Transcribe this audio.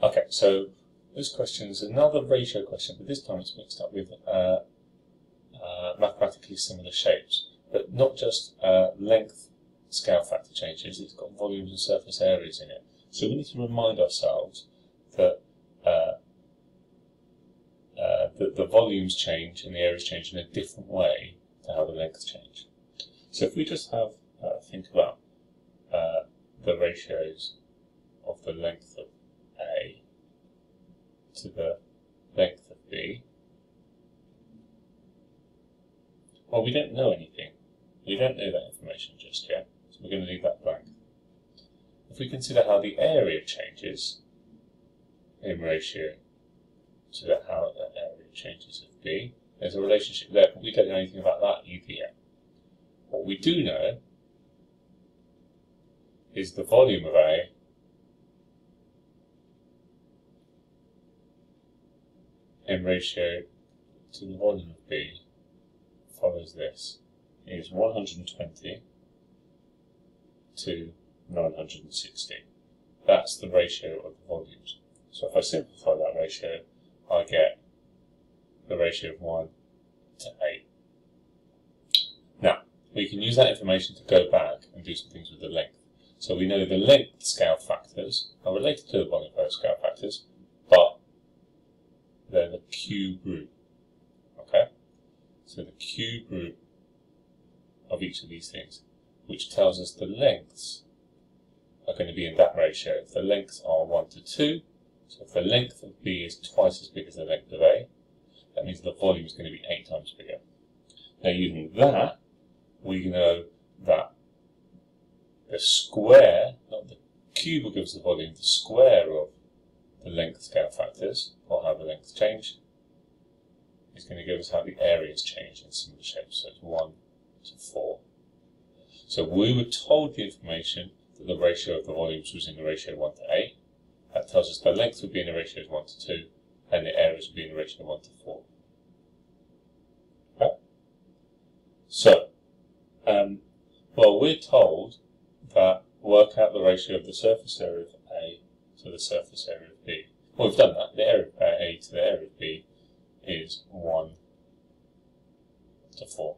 Okay, so this question is another ratio question, but this time it's mixed up with uh, uh, mathematically similar shapes, but not just uh, length scale factor changes, it's got volumes and surface areas in it. So we need to remind ourselves that uh, uh, that the volumes change and the areas change in a different way to how the lengths change. So if we just have uh, think about the ratios of the length of to the length of B, well, we don't know anything. We don't know that information just yet, so we're going to leave that blank. If we consider how the area changes in ratio to the, how the area changes of B, there's a relationship there, but we don't know anything about that either yet. What we do know is the volume of A in ratio to the volume of B follows this. It is 120 to 960. That's the ratio of the volumes. So if I simplify that ratio, I get the ratio of 1 to 8. Now, we can use that information to go back and do some things with the length. So we know the length scale factors are related to the volume scale factors, cube root. Okay? So the cube root of each of these things, which tells us the lengths are going to be in that ratio. If the lengths are 1 to 2, so if the length of B is twice as big as the length of A, that means the volume is going to be 8 times bigger. Now using that, we know that the square, not the cube will give us the volume, the square of the length scale factors, lengths change, is going to give us how the areas change in similar shapes. So it's 1 to 4. So we were told the information that the ratio of the volumes was in the ratio 1 to 8. That tells us the length would be in the ratio of 1 to 2, and the areas would be in the ratio of 1 to 4. Okay? So, um, well, we're told that work out the ratio of the surface area of A to the surface area of B. Well, we've done that. The area a to the area of b is 1 to 4.